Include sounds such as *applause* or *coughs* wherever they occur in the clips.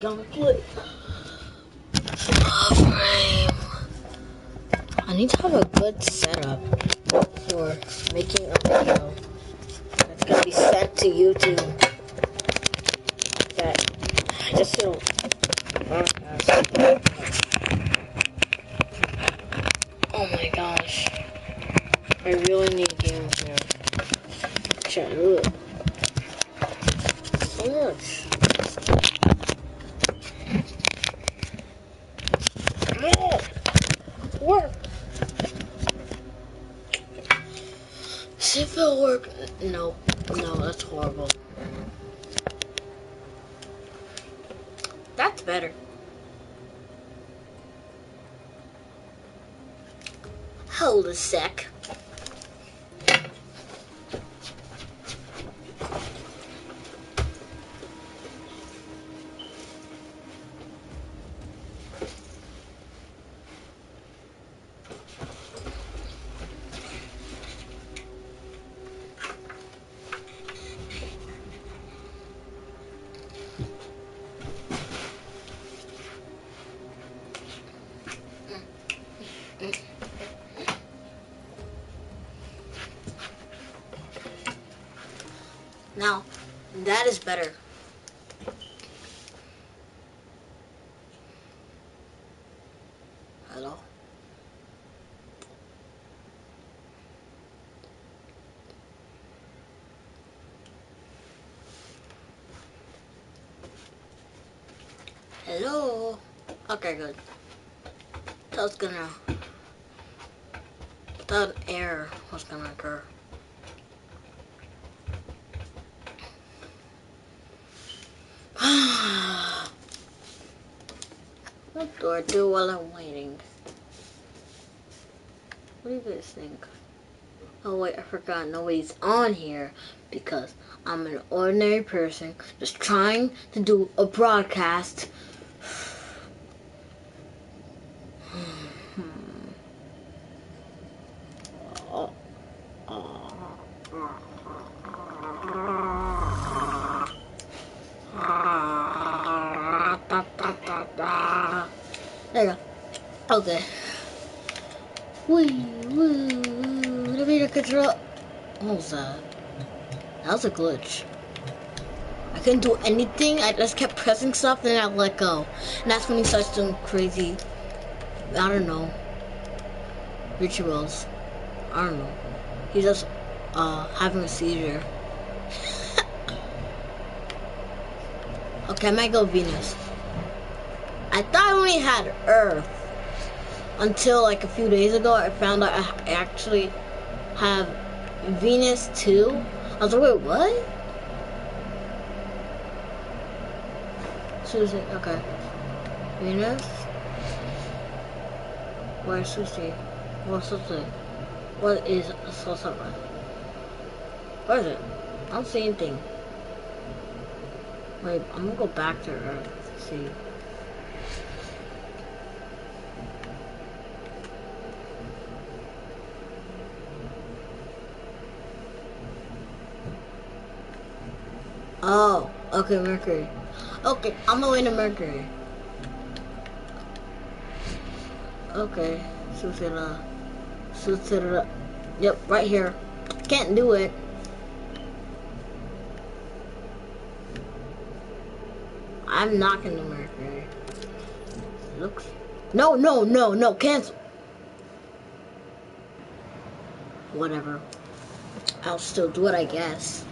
Don't play. frame. I need to have a good setup for making a video that's gonna be sent to YouTube. That I just don't. Oh my gosh. I really need games now. Can't do it. So much. No! Work! It'll work. No, no, that's horrible. That's better. Hold a sec. That is better. Hello? Hello? Okay, good. That's gonna... That error was gonna occur. what do do while I'm waiting? What do you guys think? Oh wait, I forgot nobody's on here because I'm an ordinary person just trying to do a broadcast. Oh, There you go. Okay. Wee, woo, woo. The video control. That? That was a glitch. I couldn't do anything. I just kept pressing stuff, then I let go. And that's when he starts doing crazy, I don't know, rituals. I don't know. He's just uh, having a seizure. *laughs* okay, I might go Venus. I thought I only had Earth until like a few days ago. I found out I actually have Venus too. I was like, wait, what? Susie, okay. Venus? Where's Susie? What's Susie? What is Susie? Where is it? I don't see anything. Wait, I'm gonna go back to Earth to see. Oh, okay, Mercury. Okay, I'm going to Mercury. Okay, Susira. Susira. Yep, right here. Can't do it. I'm going to Mercury. Looks. No, no, no, no, cancel. Whatever. I'll still do it, I guess.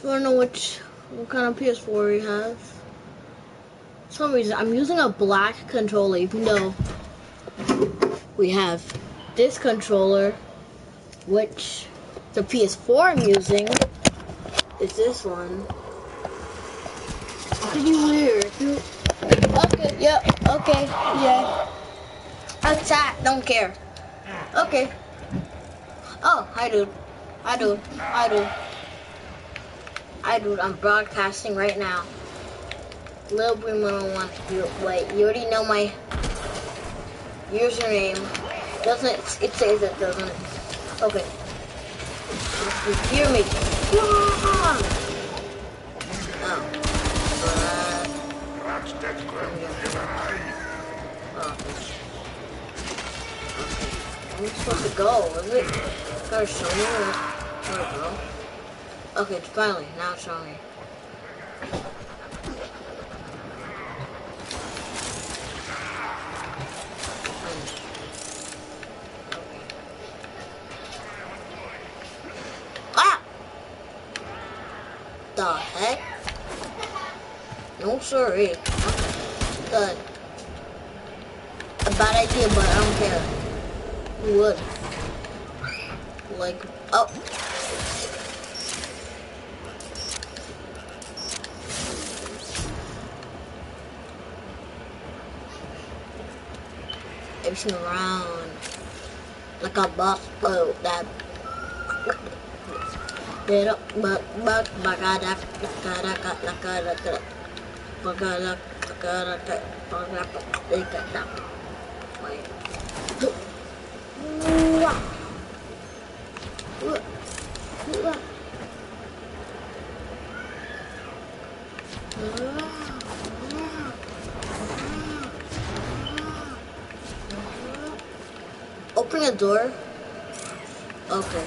I don't know which what kind of PS4 he have? For some reason I'm using a black controller even though we have this controller which the PS4 I'm using is this one. Pretty weird. Okay, yep, okay, yeah. Outside, don't care. Okay. Oh, I do. I do. I dude. I do. I'm broadcasting right now. Lil Brim 101. You, wait, you already know my username. Doesn't it says it doesn't? it? Okay. You hear me? Oh. oh. I'm supposed to go. Is it? Gotta show me where, where to go. Okay, finally, now it's showing me. Ah! The heck? No, sorry. Good. A bad idea, but I don't care. Who would? Like, oh. Everything around. Like a boat that Pero bak bak bakadak bakadak bakadak bakadak bakadak bakadak bakadak Wah. Wah. Wah. Open the door. Okay.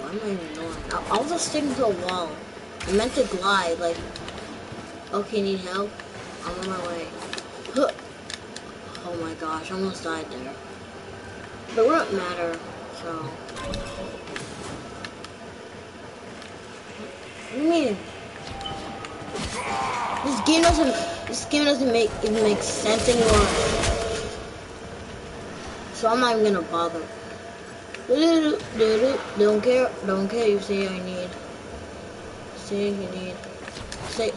Why am I even doing? I, I was just sticking to a wall. I meant to glide, like. Okay, need help? I'm on my way. Huh. Oh my gosh, I almost died there. But it wouldn't matter, so. What do you mean? This game doesn't. This game doesn't make it make sense anymore. So I'm not even gonna bother. Don't care. Don't care. You say I need. Say you need. Say,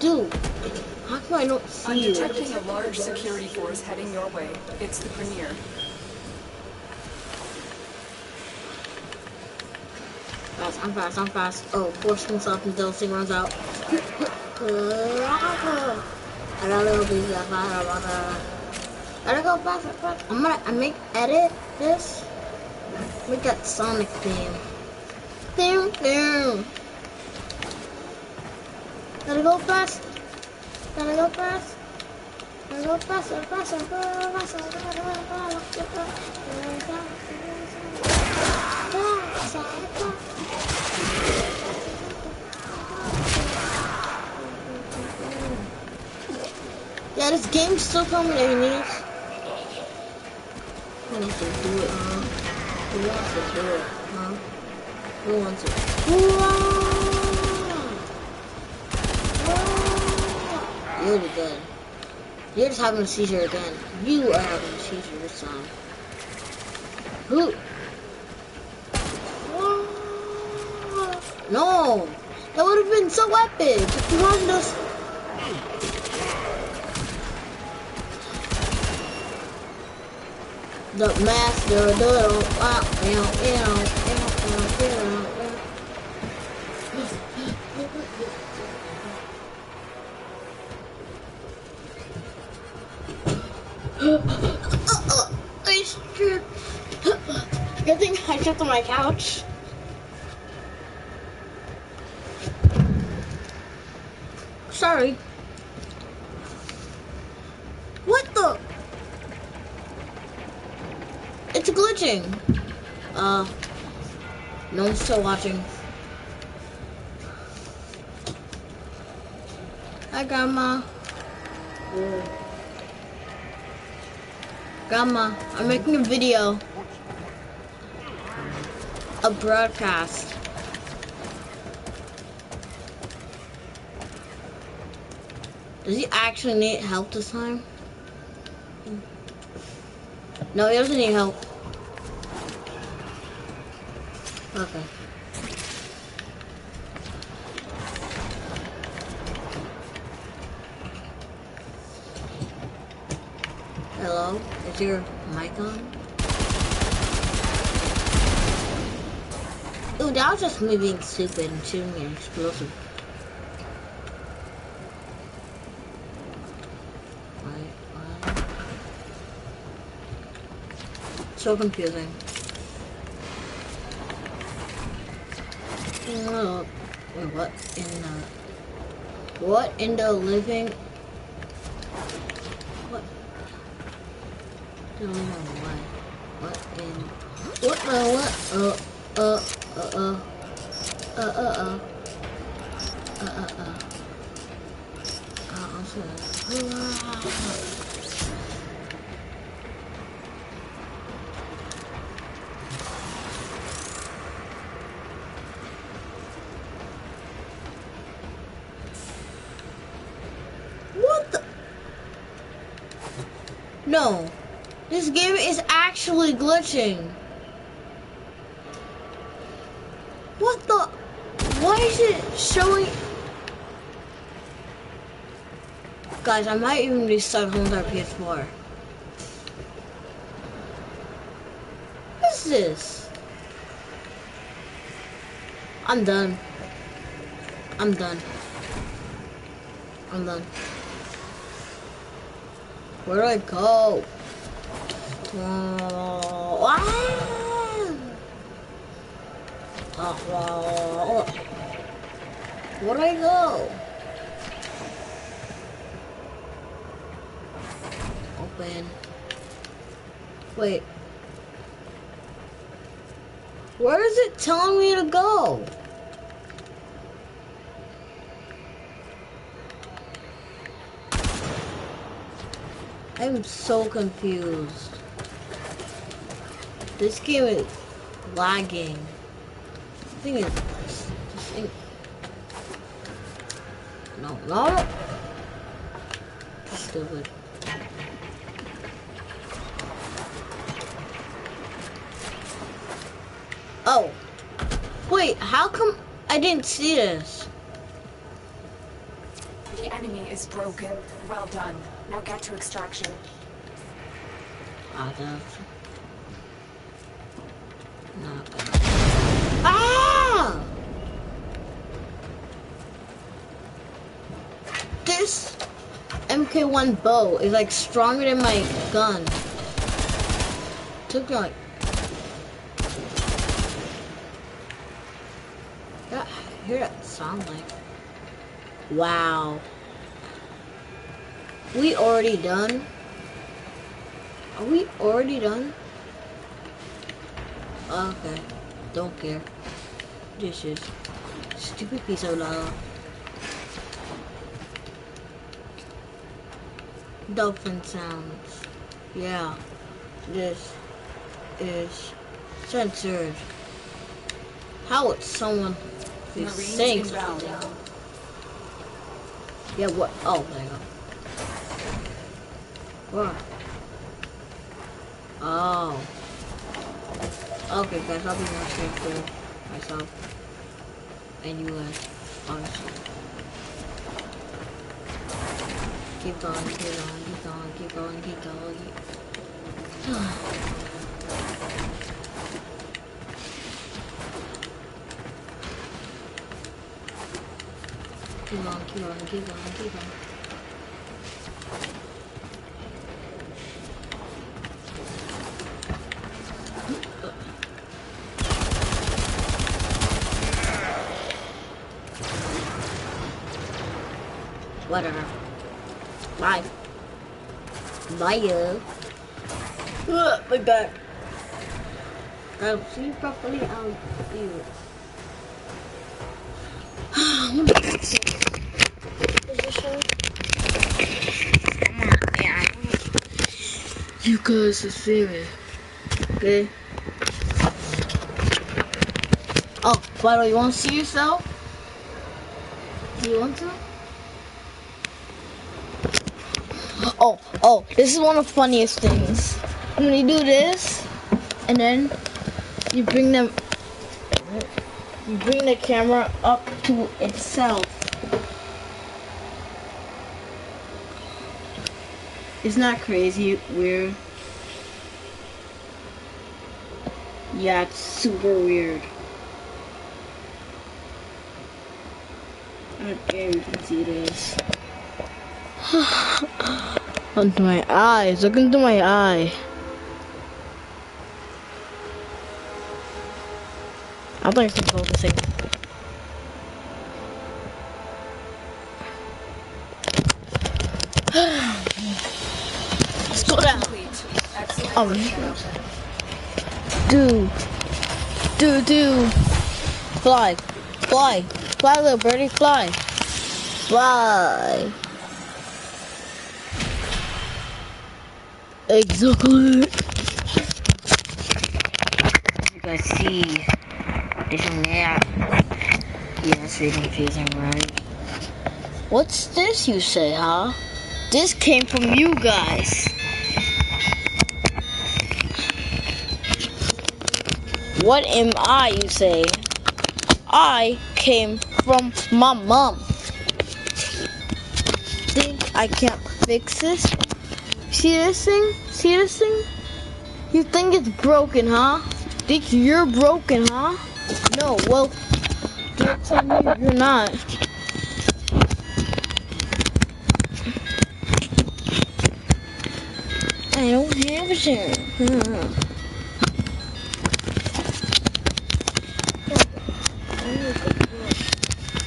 dude. How come I don't see I'm you? detecting a large security force heading your way. It's the Premier. Fast, I'm fast, I'm fast. Oh, force himself until thing runs out. *coughs* I gotta go be that fast. Gotta go faster, fast. I'm gonna I make edit this. Make that Sonic theme. Theme, theme. Gotta go fast. Gotta go fast. Gotta go faster, faster, faster, faster, Yeah, this game's still coming needs. Who wants to do it, huh? Who wants to do it, huh? Who wants it? Whoa! You're the dead. You're just having a seizure again. You are having a seizure this time. Who? No! That would have been so epic if you wanted us. The master doodle, ah, you know, you know, still watching. Hi, Grandma. Grandma, I'm making a video. A broadcast. Does he actually need help this time? No, he doesn't need help. Okay. Hello? Is your mic on? Ooh, that was just me being stupid and shooting an explosive. So confusing. Oh, wait, what in the... What in the living... Don't what. What in? What the what? Uh, uh, uh, uh. Uh, uh, uh. Uh, uh, uh. Uh, I'm sorry. What the? No. This game is actually glitching. What the? Why is it showing? Guys, I might even be stuck on our PS4. What is this? I'm done. I'm done. I'm done. Where do I go? Where do I go? Open. Wait. Where is it telling me to go? I'm so confused. This game is lagging. I think it's this thing. No, no. Stupid. Oh. Wait, how come I didn't see this? The enemy is broken. Well done. Now get to extraction. Ah, that's not good. Ah! This MK1 bow is like stronger than my gun. Took like. Yeah, hear that sound like. Wow. We already done? Are we already done? Okay. Don't care. This is stupid piece of lava. Dolphin sounds. Yeah. This is censored. How would someone be saying such a inbound. thing? Yeah, what? Oh, there you go. Where? Oh. Okay, guys, I'll be more careful myself. And you guys, honestly. Keep going, keep going, keep going, keep going, keep going. Keep... *sighs* keep going, keep going, keep going, keep going. Whatever. Bye. Bye, you. Ugh, my back. I'll see you properly. I'll see you. *sighs* Position. You guys see me. Okay? Oh, by the way, you want to see yourself? Do you want to? Oh, this is one of the funniest things. When you do this, and then you bring them, you bring the camera up to itself. It's not crazy, weird. Yeah, it's super weird. Okay, you can see this. *sighs* *sighs* *sighs* Onto my eyes. Look into my eye. I think it's the same. *sighs* Let's go down. Um, do, do, do, fly, fly, fly, little birdie, fly, fly. Exactly. You guys see this one there? Yes, it's confusing, right? What's this you say, huh? This came from you guys. What am I, you say? I came from my mom. Think I can't fix this? See this thing? See this thing? You think it's broken, huh? Think you're broken, huh? No, well, don't tell me you're not. I don't have. Hmm.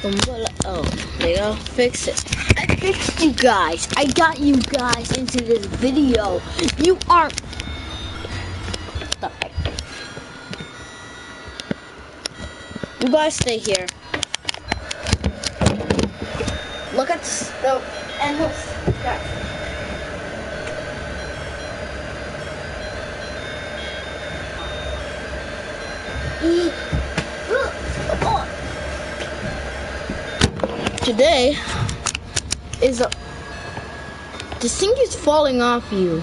Umbrella. Oh, they gotta fix it. Fixed you guys. I got you guys into this video. You aren't. You guys stay here. Look at. The endless. Guys. Oh. Today is a. This thing is falling off you.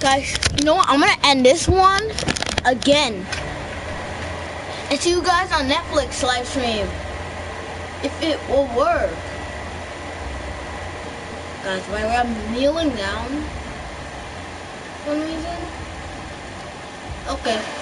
Guys, you know what? I'm gonna end this one again. And see you guys on Netflix live stream. If it will work. Guys, while I'm kneeling down some reason. Okay.